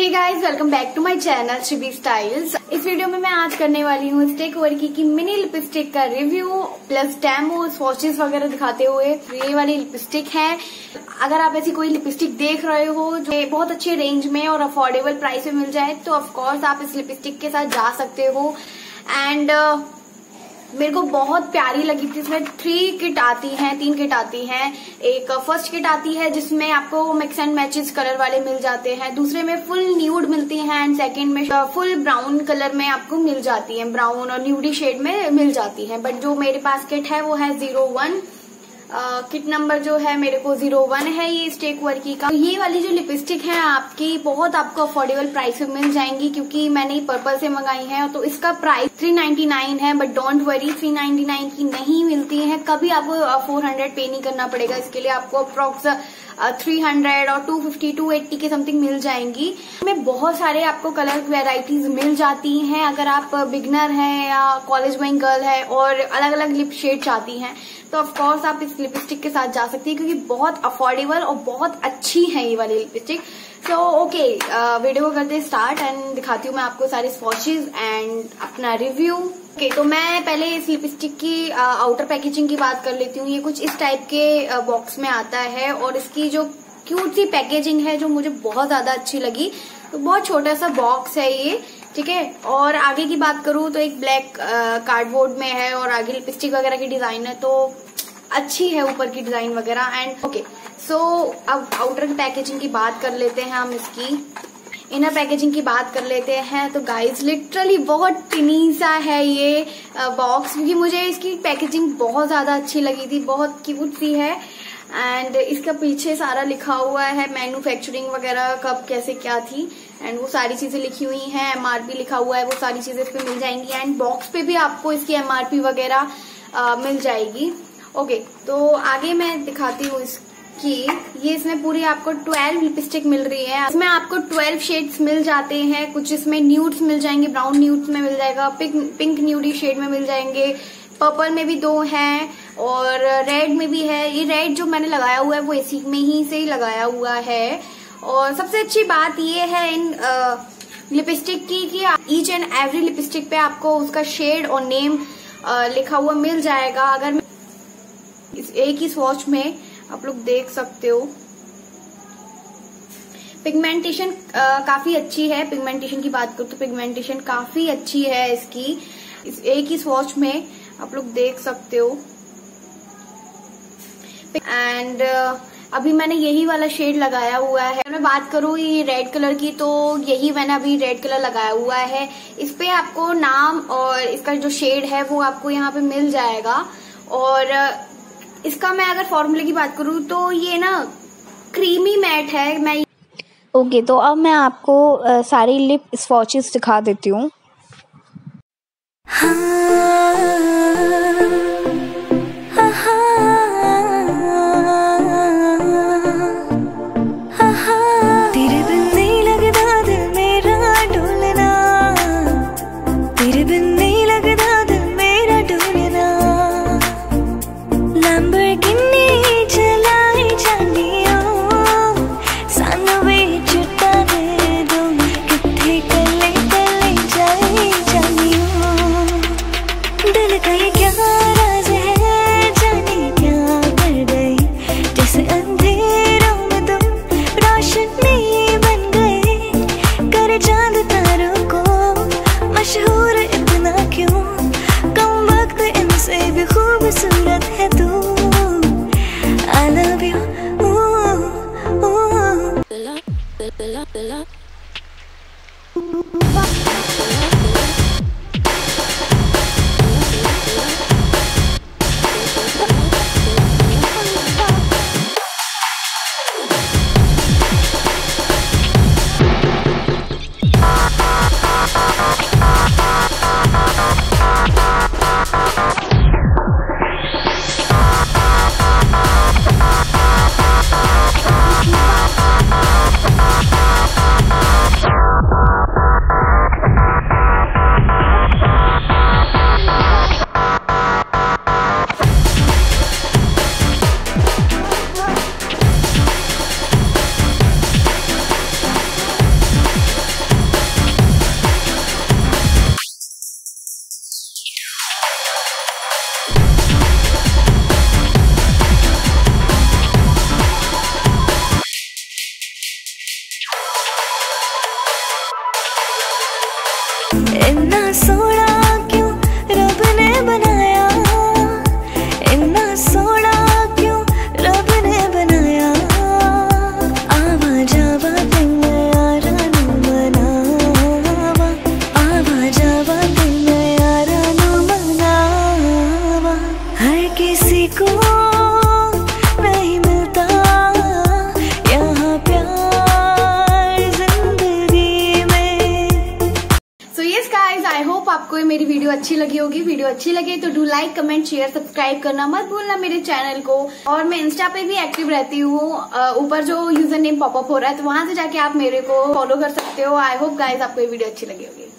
Hey guys welcome back to my channel Shibi styles इस video में मैं आज करने वाली हूँ स्टेक वर्की की मिनी लिपस्टिक का रिव्यू प्लस डैमो स्वॉचेस वगैरह दिखाते हुए। ये वाली लिपस्टिक है। अगर आप ऐसी कोई लिपस्टिक देख रहे हो जो बहुत अच्छे रेंज में और अफोर्डेबल प्राइस में मिल जाए तो ऑफकोर्स आप इस लिपस्टिक के साथ जा सकते हो। एंड मेरे को बहुत प्यारी लगी थी इसमें थ्री किट आती हैं, तीन किट आती हैं। एक फ़र्स्ट किट आती है जिसमें आपको मिक्स एंड मैचेस कलर वाले मिल जाते हैं। दूसरे में फुल न्यूड मिलती हैं एंड सेकंड में फुल ब्राउन कलर में आपको मिल जाती हैं। ब्राउन और न्यूडी शेड में मिल जाती हैं। बट जो मेरे पास किट है वो है ज़ीरो वन किट नंबर जो है मेरे को ज़ीरो वन है ये स्टेक वर्की का। ये वाली जो लिपस्टिक है आपकी, बहुत आपको अफोर्डेबल प्राइस में मिल जाएँगी क्योंकि मैंने ये पर्पल से मंगाई है तो इसका प्राइस थ्री नाइन्टी नाइन है but don't worry three ninety nine की नहीं मिलती है। कभी आपको फोर हंड्रेड पे नहीं करना पड़ेगा, इसके लिए आपको अप्रोक्स थ्री हंड्रेड और टू फिफ्टी टू एट्टी के समथिंग मिल जाएँगी। में बहुत सारे आपको कलर वेराइटीज मिल जाती हैं। अगर आप बिगनर हैं या कॉलेज गोइंग गर्ल है और अलग अलग लिप शेड चाहती हैं तो ऑफकोर्स आप इस लिपस्टिक के साथ जा सकती है, क्योंकि बहुत अफोर्डेबल और बहुत अच्छी है ये वाली लिपस्टिक सो ओके वीडियो करते स्टार्ट एंड दिखाती हूँ मैं आपको सारे स्वॉचेज एंड अपना रिव्यू ओके okay, तो मैं पहले इस लिपस्टिक की आउटर uh, पैकेजिंग की बात कर लेती हूँ। ये कुछ इस टाइप के बॉक्स uh, में आता है और इसकी जो क्यूट सी पैकेजिंग है जो मुझे बहुत ज़्यादा अच्छी लगी तो बहुत छोटा सा बॉक्स है ये ठीक है? और आगे की बात करूँ तो एक ब्लैक कार्डबोर्ड में है और आगे लिपस्टिक वगैरह की डिज़ाइन है तो अच्छी है ऊपर की डिज़ाइन वगैरह एंड ओके सो so, अब आउटर पैकेजिंग की बात कर लेते हैं हम इसकी। इनर पैकेजिंग की बात कर लेते हैं। तो गाइस लिटरली बहुत टिनी सा है ये बॉक्स क्योंकि मुझे इसकी पैकेजिंग बहुत ज़्यादा अच्छी लगी थी बहुत क्यूट सी है। एंड इसका पीछे सारा लिखा हुआ है मैन्युफैक्चरिंग वगैरह कब कैसे क्या थी। एंड वो सारी चीज़ें लिखी हुई हैं एमआरपी लिखा हुआ है वो सारी चीज़ें इस पे मिल जाएँगी। एंड बॉक्स पे भी आपको इसकी एमआरपी वगैरह मिल जाएगी। ओके okay, तो आगे मैं दिखाती हूँ इसकी ये इसमें पूरी आपको 12 लिपस्टिक मिल रही है। इसमें आपको 12 शेड्स मिल जाते हैं। कुछ इसमें न्यूड्स मिल जाएँगे ब्राउन न्यूड्स में मिल जाएगा पिंक पिंक न्यूडी शेड में मिल जाएँगे। पर्पल में भी दो हैं और रेड में भी है। ये रेड जो मैंने लगाया हुआ है, वो इसी में ही से ही लगाया हुआ है। और सबसे अच्छी बात ये है इन लिपस्टिक की कि ईच एंड एवरी लिपस्टिक पे आपको उसका शेड और नेम लिखा हुआ मिल जाएगा। अगर इस, एक ही स्वॉच में आप लोग देख सकते हो। पिगमेंटेशन काफ़ी अच्छी है। पिगमेंटेशन की बात करूँ तो पिगमेंटेशन काफ़ी अच्छी है इसकी। इस एक ही स्वॉच में आप लोग देख सकते हो। एंड अभी मैंने यही वाला शेड लगाया हुआ है। मैं बात करूँ ये रेड कलर की तो यही मैंने अभी रेड कलर लगाया हुआ है। इस पे आपको नाम और इसका जो शेड है वो आपको यहाँ पे मिल जाएगा। और इसका मैं अगर फॉर्मूले की बात करूँ तो ये ना क्रीमी मैट है मैं ओके okay, तो अब मैं आपको आ, सारी लिप स्वॉचेस दिखा देती हूँ हाँ। इन्ना सोना क्यों रब ने बनाया वीडियो अच्छी लगी होगी, वीडियो अच्छी लगे तो do like comment share subscribe करना मत भूलना मेरे चैनल को। और मैं इंस्टा पे भी एक्टिव रहती हूँ। ऊपर जो यूज़र नेम पॉपअप हो रहा है तो वहाँ से जाके आप मेरे को फॉलो कर सकते हो। आई होप गाइज़ आपको ये वीडियो अच्छी लगी होगी।